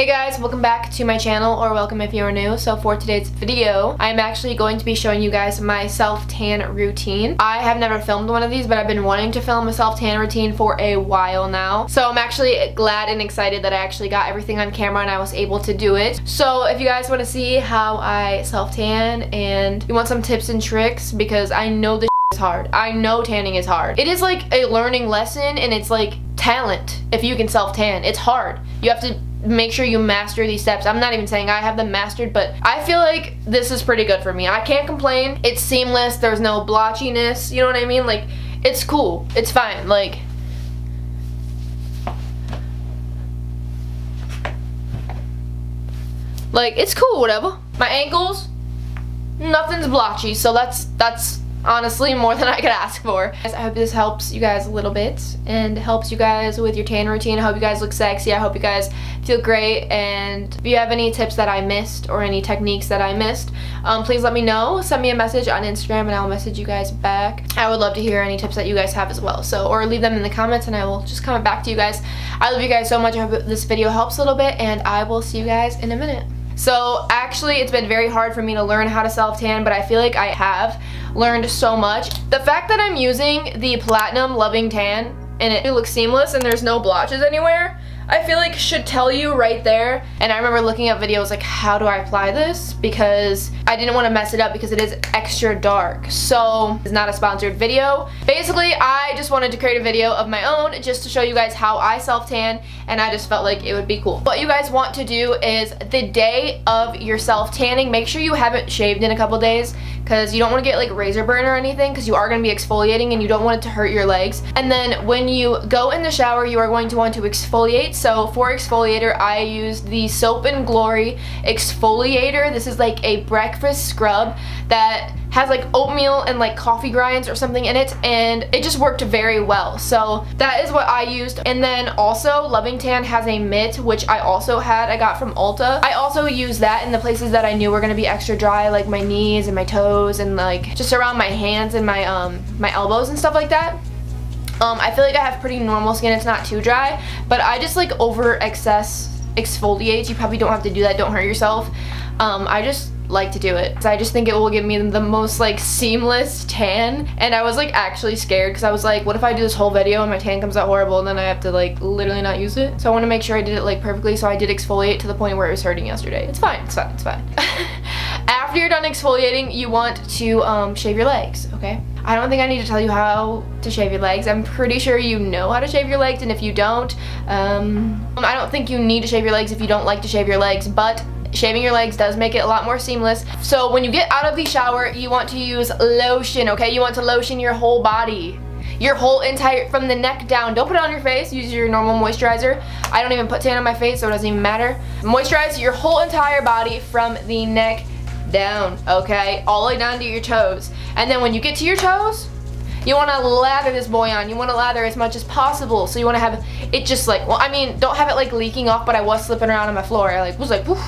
Hey guys, welcome back to my channel, or welcome if you're new. So for today's video, I'm actually going to be showing you guys my self-tan routine. I have never filmed one of these, but I've been wanting to film a self-tan routine for a while now. So I'm actually glad and excited that I actually got everything on camera and I was able to do it. So if you guys want to see how I self-tan and you want some tips and tricks, because I know this is hard. I know tanning is hard. It is like a learning lesson and it's like talent if you can self-tan. It's hard. You have to make sure you master these steps. I'm not even saying I have them mastered, but I feel like this is pretty good for me. I can't complain. It's seamless. There's no blotchiness. You know what I mean? Like, it's cool. It's fine. Like, like it's cool, whatever. My ankles, nothing's blotchy, so that's, that's honestly more than I could ask for. I hope this helps you guys a little bit and helps you guys with your tan routine. I hope you guys look sexy. I hope you guys feel great and if you have any tips that I missed or any techniques that I missed, um, please let me know. Send me a message on Instagram and I'll message you guys back. I would love to hear any tips that you guys have as well. So, or leave them in the comments and I will just comment back to you guys. I love you guys so much. I hope this video helps a little bit and I will see you guys in a minute. So actually it's been very hard for me to learn how to self tan but I feel like I have learned so much. The fact that I'm using the Platinum Loving Tan and it looks seamless and there's no blotches anywhere I feel like should tell you right there. And I remember looking up videos like how do I apply this because I didn't want to mess it up because it is extra dark. So it's not a sponsored video. Basically, I just wanted to create a video of my own just to show you guys how I self-tan and I just felt like it would be cool. What you guys want to do is the day of your self-tanning, make sure you haven't shaved in a couple days because you don't want to get like razor burn or anything because you are going to be exfoliating and you don't want it to hurt your legs. And then when you go in the shower, you are going to want to exfoliate. So for exfoliator, I used the Soap and Glory exfoliator. This is like a breakfast scrub that has like oatmeal and like coffee grinds or something in it and it just worked very well. So that is what I used. And then also Loving Tan has a mitt which I also had. I got from Ulta. I also used that in the places that I knew were gonna be extra dry like my knees and my toes and like just around my hands and my um my elbows and stuff like that um, I feel like I have pretty normal skin, it's not too dry, but I just like over excess exfoliate. You probably don't have to do that, don't hurt yourself. Um, I just like to do it. So I just think it will give me the most like seamless tan and I was like actually scared because I was like what if I do this whole video and my tan comes out horrible and then I have to like literally not use it. So I want to make sure I did it like perfectly so I did exfoliate to the point where it was hurting yesterday. It's fine, it's fine, it's fine. After you're done exfoliating you want to um, shave your legs, okay? I don't think I need to tell you how to shave your legs. I'm pretty sure you know how to shave your legs and if you don't, um, I don't think you need to shave your legs if you don't like to shave your legs, but Shaving your legs does make it a lot more seamless. So when you get out of the shower, you want to use lotion, okay? You want to lotion your whole body. Your whole entire, from the neck down. Don't put it on your face, use your normal moisturizer. I don't even put tan on my face, so it doesn't even matter. Moisturize your whole entire body from the neck down, okay? All the way down to your toes. And then when you get to your toes, you want to lather this boy on. You want to lather as much as possible. So you want to have it just like, well, I mean, don't have it like leaking off, but I was slipping around on my floor. I like was like, woof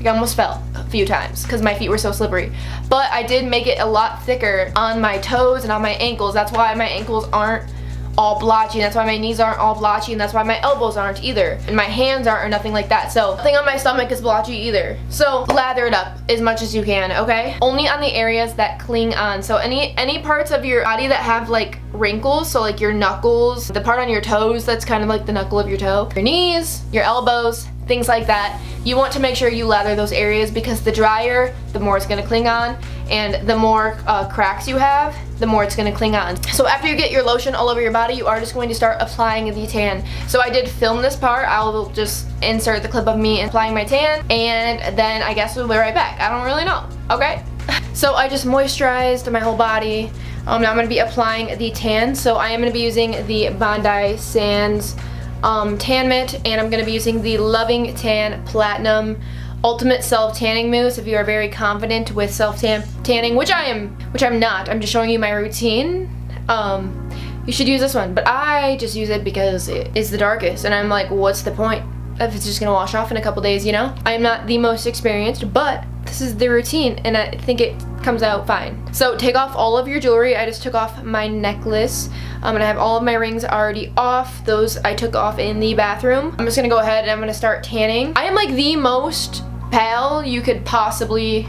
like I almost fell a few times because my feet were so slippery. But I did make it a lot thicker on my toes and on my ankles. That's why my ankles aren't all blotchy. That's why my knees aren't all blotchy and that's why my elbows aren't either. And my hands aren't or nothing like that. So nothing on my stomach is blotchy either. So lather it up as much as you can, okay? Only on the areas that cling on. So any any parts of your body that have like wrinkles, so like your knuckles, the part on your toes that's kind of like the knuckle of your toe, your knees, your elbows, things like that. You want to make sure you lather those areas because the drier, the more it's going to cling on, and the more uh, cracks you have, the more it's going to cling on. So after you get your lotion all over your body, you are just going to start applying the tan. So I did film this part. I will just insert the clip of me applying my tan, and then I guess we'll be right back. I don't really know. Okay? So I just moisturized my whole body. Um, now I'm going to be applying the tan. So I am going to be using the Bondi Sands um, tan mitt and I'm going to be using the Loving Tan Platinum Ultimate Self Tanning Mousse if you are very confident with self -tan tanning, which I am, which I'm not. I'm just showing you my routine. Um, you should use this one, but I just use it because it is the darkest and I'm like, what's the point if it's just gonna wash off in a couple days, you know? I am not the most experienced, but this is the routine and I think it comes out fine. So take off all of your jewelry. I just took off my necklace. Um, and I have all of my rings already off. Those I took off in the bathroom. I'm just gonna go ahead and I'm gonna start tanning. I am like the most pale you could possibly,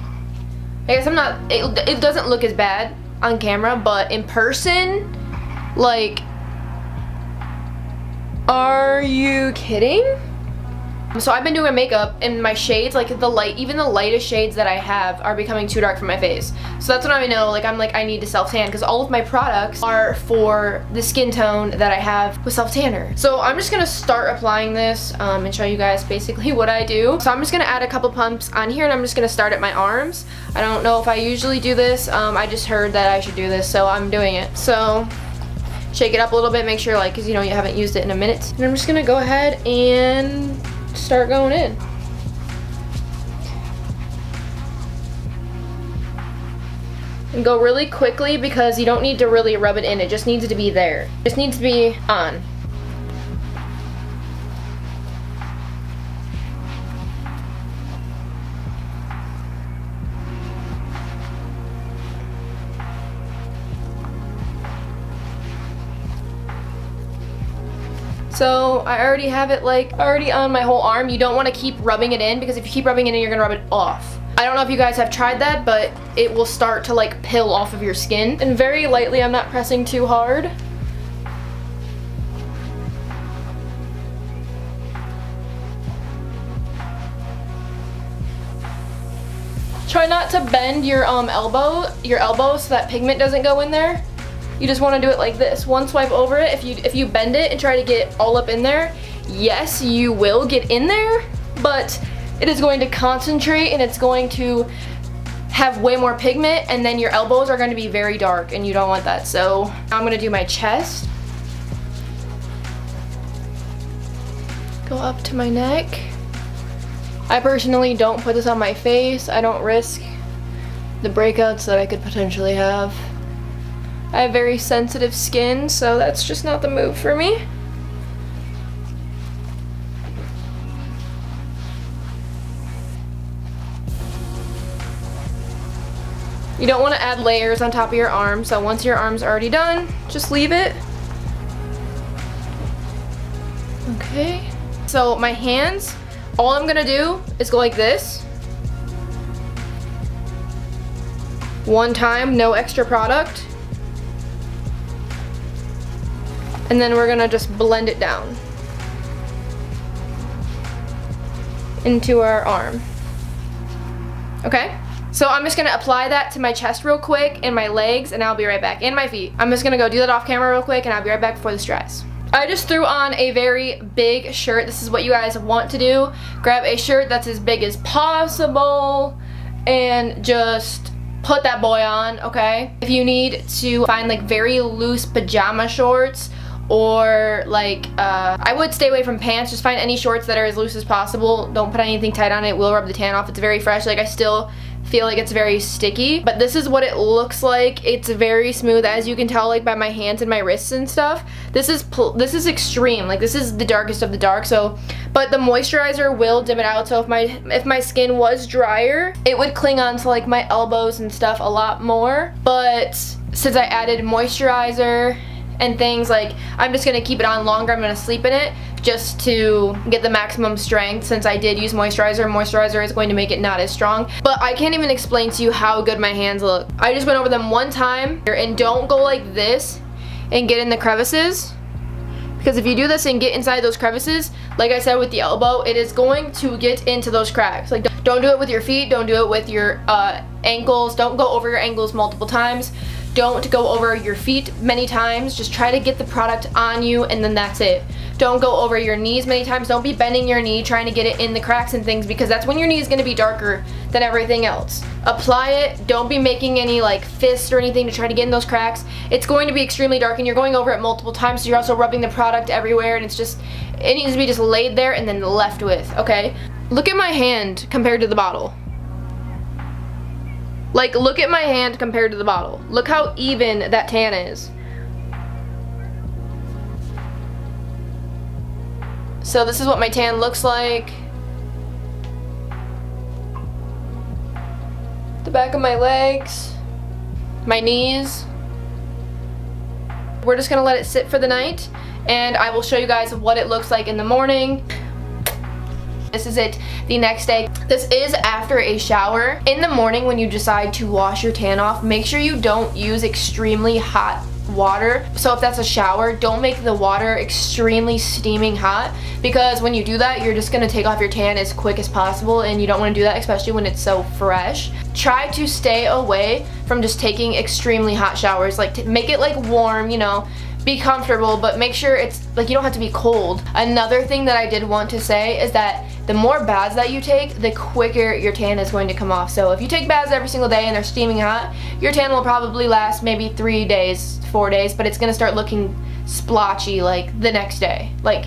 I guess I'm not, it, it doesn't look as bad on camera, but in person, like, are you kidding? So I've been doing makeup and my shades, like the light, even the lightest shades that I have are becoming too dark for my face. So that's when I know, like I'm like, I need to self-tan because all of my products are for the skin tone that I have with self-tanner. So I'm just gonna start applying this um, and show you guys basically what I do. So I'm just gonna add a couple pumps on here and I'm just gonna start at my arms. I don't know if I usually do this. Um, I just heard that I should do this, so I'm doing it. So shake it up a little bit, make sure like, cause you know you haven't used it in a minute. And I'm just gonna go ahead and start going in. And go really quickly because you don't need to really rub it in. It just needs to be there. It just needs to be on. So I already have it like already on my whole arm. You don't want to keep rubbing it in because if you keep rubbing it in, you're gonna rub it off. I don't know if you guys have tried that, but it will start to like peel off of your skin. And very lightly, I'm not pressing too hard. Try not to bend your um, elbow, your elbow so that pigment doesn't go in there. You just want to do it like this. One swipe over it. If you, if you bend it and try to get all up in there, yes, you will get in there, but it is going to concentrate and it's going to have way more pigment and then your elbows are going to be very dark and you don't want that. So I'm going to do my chest. Go up to my neck. I personally don't put this on my face. I don't risk the breakouts that I could potentially have. I have very sensitive skin, so that's just not the move for me. You don't want to add layers on top of your arm, so once your arm's already done, just leave it. Okay. So my hands, all I'm gonna do is go like this. One time, no extra product. And then we're gonna just blend it down into our arm. Okay? So I'm just gonna apply that to my chest real quick and my legs and I'll be right back. And my feet. I'm just gonna go do that off camera real quick and I'll be right back before this dries. I just threw on a very big shirt. This is what you guys want to do. Grab a shirt that's as big as possible and just put that boy on, okay? If you need to find like very loose pajama shorts or like uh, I would stay away from pants. Just find any shorts that are as loose as possible. Don't put anything tight on it, it will rub the tan off. It's very fresh. Like I still feel like it's very sticky. But this is what it looks like. It's very smooth as you can tell like by my hands and my wrists and stuff. This is this is extreme. Like this is the darkest of the dark. So but the moisturizer will dim it out. So if my if my skin was drier it would cling on to like my elbows and stuff a lot more. But since I added moisturizer and things like I'm just gonna keep it on longer I'm gonna sleep in it just to get the maximum strength. Since I did use moisturizer moisturizer is going to make it not as strong. But I can't even explain to you how good my hands look. I just went over them one time and don't go like this and get in the crevices. Because if you do this and get inside those crevices like I said with the elbow it is going to get into those cracks. Like don't do it with your feet don't do it with your uh, ankles. Don't go over your ankles multiple times don't go over your feet many times. Just try to get the product on you and then that's it. Don't go over your knees many times. Don't be bending your knee trying to get it in the cracks and things because that's when your knee is going to be darker than everything else. Apply it. Don't be making any like fists or anything to try to get in those cracks. It's going to be extremely dark and you're going over it multiple times so you're also rubbing the product everywhere and it's just, it needs to be just laid there and then left with, okay? Look at my hand compared to the bottle. Like, look at my hand compared to the bottle. Look how even that tan is. So this is what my tan looks like. the back of my legs, my knees. We're just gonna let it sit for the night and I will show you guys what it looks like in the morning. This is it the next day. This is after a shower. In the morning when you decide to wash your tan off, make sure you don't use extremely hot water. So if that's a shower, don't make the water extremely steaming hot because when you do that, you're just gonna take off your tan as quick as possible and you don't wanna do that, especially when it's so fresh. Try to stay away from just taking extremely hot showers. Like make it like warm, you know, be comfortable, but make sure it's like you don't have to be cold. Another thing that I did want to say is that the more baths that you take, the quicker your tan is going to come off. So if you take baths every single day and they're steaming hot, your tan will probably last maybe three days, four days, but it's gonna start looking splotchy like the next day. Like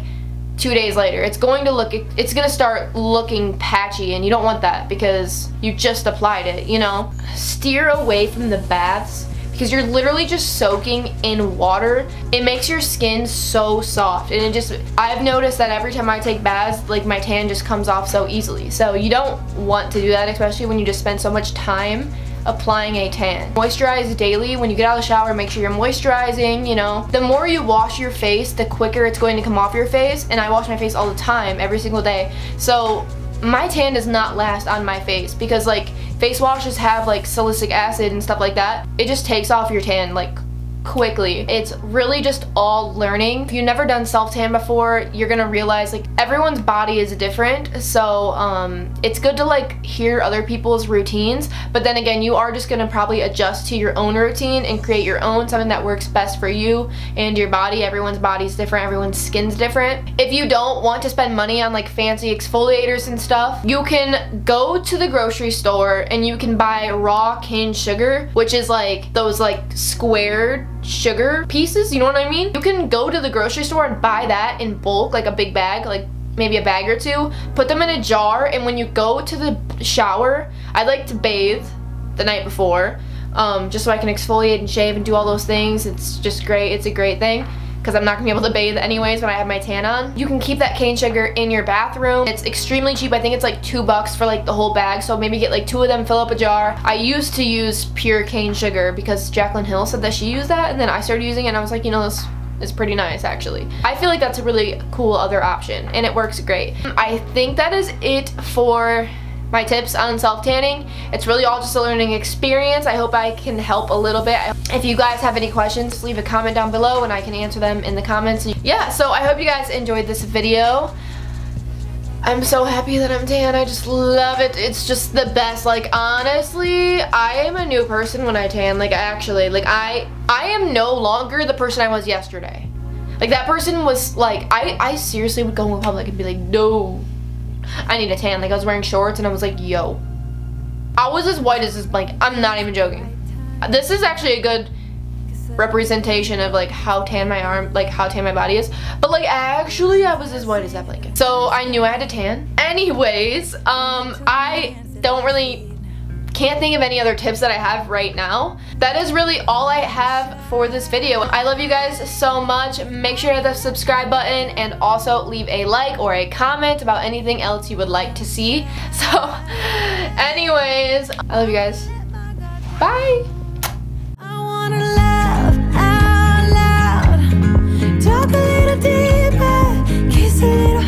two days later. It's going to look, it's going to start looking patchy and you don't want that because you just applied it, you know? Steer away from the baths because you're literally just soaking in water. It makes your skin so soft and it just, I've noticed that every time I take baths, like my tan just comes off so easily. So you don't want to do that, especially when you just spend so much time applying a tan. Moisturize daily. When you get out of the shower, make sure you're moisturizing, you know. The more you wash your face, the quicker it's going to come off your face. And I wash my face all the time, every single day. So my tan does not last on my face because like face washes have like salicylic acid and stuff like that. It just takes off your tan like quickly. It's really just all learning. If you've never done self-tan before, you're gonna realize like everyone's body is different. So um, it's good to like hear other people's routines, but then again, you are just gonna probably adjust to your own routine and create your own, something that works best for you and your body. Everyone's body's different, everyone's skin's different. If you don't want to spend money on like fancy exfoliators and stuff, you can go to the grocery store and you can buy raw cane sugar, which is like those like squared sugar pieces, you know what I mean? You can go to the grocery store and buy that in bulk, like a big bag, like maybe a bag or two, put them in a jar, and when you go to the shower, I like to bathe the night before, um, just so I can exfoliate and shave and do all those things. It's just great. It's a great thing because I'm not gonna be able to bathe anyways when I have my tan on. You can keep that cane sugar in your bathroom. It's extremely cheap. I think it's like two bucks for like the whole bag. So maybe get like two of them, fill up a jar. I used to use pure cane sugar because Jaclyn Hill said that she used that and then I started using it and I was like, you know, this is pretty nice actually. I feel like that's a really cool other option and it works great. I think that is it for my tips on self-tanning. It's really all just a learning experience. I hope I can help a little bit. If you guys have any questions, leave a comment down below and I can answer them in the comments. Yeah, so I hope you guys enjoyed this video. I'm so happy that I'm tan. I just love it. It's just the best. Like, honestly, I am a new person when I tan. Like, actually, like, I, I am no longer the person I was yesterday. Like, that person was, like, I, I seriously would go in public and be like, no, I need a tan. Like I was wearing shorts and I was like, yo. I was as white as this blanket. I'm not even joking. This is actually a good representation of like how tan my arm, like how tan my body is. But like actually I was as white as that blanket. So I knew I had a tan. Anyways, um, I don't really can't think of any other tips that I have right now. That is really all I have for this video. I love you guys so much. Make sure to hit the subscribe button and also leave a like or a comment about anything else you would like to see. So anyways, I love you guys. Bye. Talk a little deeper, kiss a little